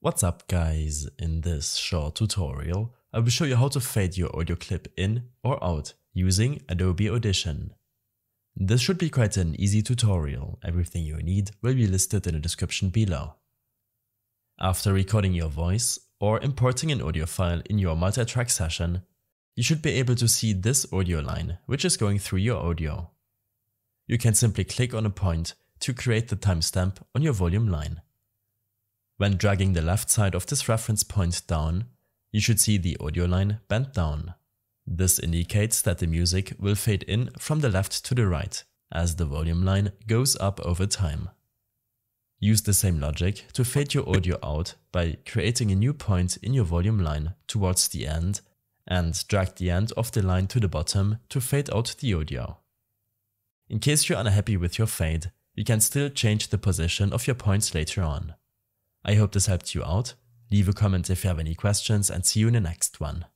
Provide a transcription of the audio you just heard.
What's up guys, in this short tutorial I will show you how to fade your audio clip in or out using Adobe Audition. This should be quite an easy tutorial, everything you need will be listed in the description below. After recording your voice or importing an audio file in your multi-track session, you should be able to see this audio line which is going through your audio. You can simply click on a point to create the timestamp on your volume line. When dragging the left side of this reference point down, you should see the audio line bent down. This indicates that the music will fade in from the left to the right, as the volume line goes up over time. Use the same logic to fade your audio out by creating a new point in your volume line towards the end and drag the end of the line to the bottom to fade out the audio. In case you're unhappy with your fade, you can still change the position of your points later on. I hope this helped you out. Leave a comment if you have any questions and see you in the next one.